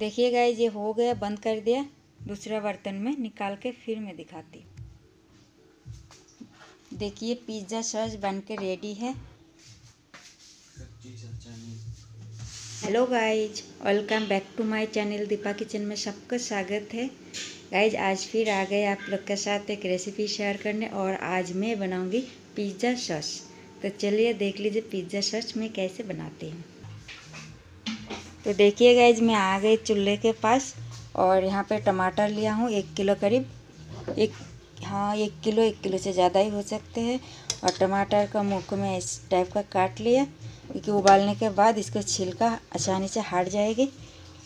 देखिए गाइज़ ये हो गया, बंद कर दिया। दूसरा बर्तन में निकाल के फिर मैं दिखाती। देखिए, पिज़्ज़ा सॉस बन के रेडी है। Hello guys welcome back to my channel Deepa kitchen में सबका स्वागत है। गाइज़ आज फिर आ गए आप लोग के साथ एक रेसिपी शेयर करने और आज मैं बनाऊँगी पिज़्ज़ा सॉस। तो चलिए देख लीजिए पिज़्ज़ा सॉस मैं कैसे बनाती हूँ। तो देखिए गाइज़ मैं आ गई चूल्हे के पास और यहाँ पे टमाटर लिया हूँ, एक किलो करीब। एक हाँ एक किलो एक किलो से ज़्यादा ही हो सकते हैं। और टमाटर का मुँह को मैं इस टाइप का काट लिया, क्योंकि उबालने के बाद इसका छिलका आसानी से हट जाएगी।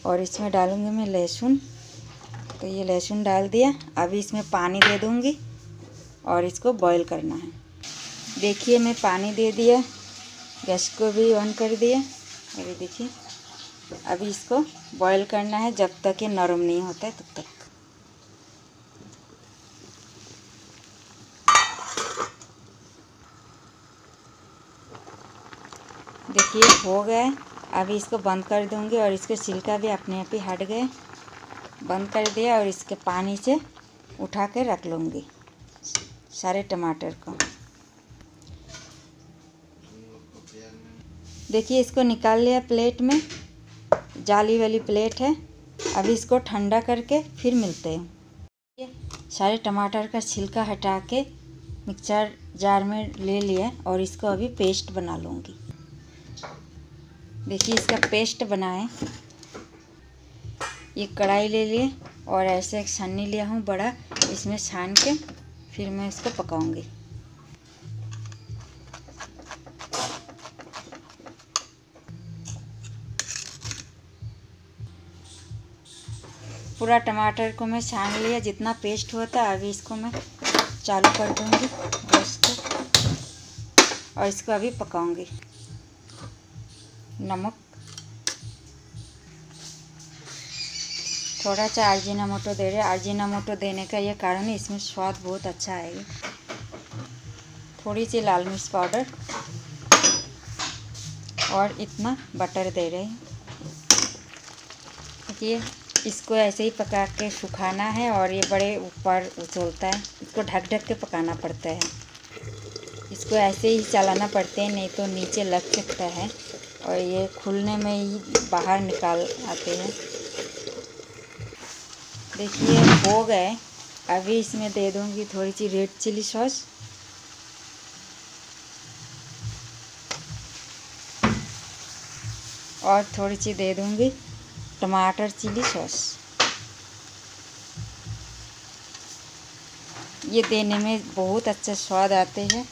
और इसमें डालूँगी मैं लहसुन। तो ये लहसुन डाल दिया। अभी इसमें पानी दे दूँगी और इसको बॉईल करना है। देखिए, मैं पानी दे दिया। गैस को भी ऑन कर दिया। अभी देखिए। अभी इसको बॉईल करना है, जब तक ये नरम नहीं होता है, तब तक। देखिए, हो गए अभी इसको बंद कर दूँगी और इसके छिलका भी अपने आप ही हट गए। बंद कर दिया और इसके पानी से उठा के रख लूँगी सारे टमाटर को। देखिए, इसको निकाल लिया प्लेट में। जाली वाली प्लेट है। अभी इसको ठंडा करके फिर मिलते हैं। ये सारे टमाटर का छिलका हटा के मिक्सर जार में ले लिया और इसको अभी पेस्ट बना लूँगी। देखिए इसका पेस्ट बनाए ये कढ़ाई ले लिए और ऐसे एक छन्नी लिया हूँ बड़ा, इसमें छान के फिर मैं इसको पकाऊँगी। पूरा टमाटर को मैं छान लिया, जितना पेस्ट होता है अभी इसको मैं चालू कर दूँगी गैस को और इसको अभी पकाऊँगी। नमक। थोड़ा सा आर्जिना मोटो दे रहे आर्जिना मोटो देने का ये कारण है, इसमें स्वाद बहुत अच्छा आएगा। थोड़ी सी लाल मिर्च पाउडर। और इतना बटर दे रहे हैं। ये इसको ऐसे ही पका के सुखाना है और ये बड़े ऊपर उछलता है। इसको ढक ढक के पकाना पड़ता है। इसको ऐसे ही चलाना पड़ते हैं, नहीं तो नीचे लग सकता है और ये खुलने में ही बाहर निकाल आते हैं। देखिए, हो गए। अभी इसमें दे दूँगी थोड़ी सी रेड चिली सॉस। और थोड़ी सी दे दूँगी। टमाटर, चिली सॉस। ये देने में बहुत अच्छे स्वाद आते हैं,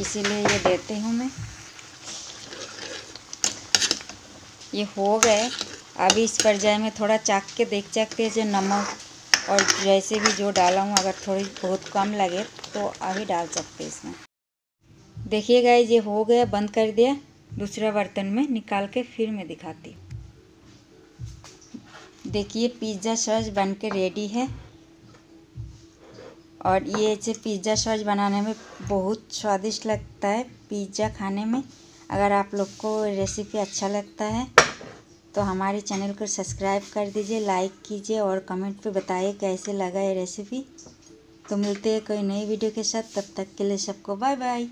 इसीलिए ये देते हूँ मैं। ये हो गए। अभी इस पर जाए, मैं थोड़ा चाक के देख सकते हैं, जो नमक और जैसे भी जो डाला हूँ, अगर थोड़ी बहुत कम लगे तो अभी डाल सकते हैं इसमें। देखिए गाइज़ ये हो गया, बंद कर दिया। दूसरा बर्तन में निकाल के फिर मैं दिखाती हूँ। देखिए पिज़्ज़ा सॉस बन के रेडी है। और ये जो पिज़्ज़ा सॉस बनाने में बहुत स्वादिष्ट लगता है पिज़्ज़ा खाने में। अगर आप लोग को रेसिपी अच्छा लगता है तो हमारे चैनल को सब्सक्राइब कर दीजिए लाइक कीजिए और कमेंट पे बताइए कैसे लगा ये रेसिपी तो मिलते हैं कोई नई वीडियो के साथ, तब तक के लिए सबको बाय बाय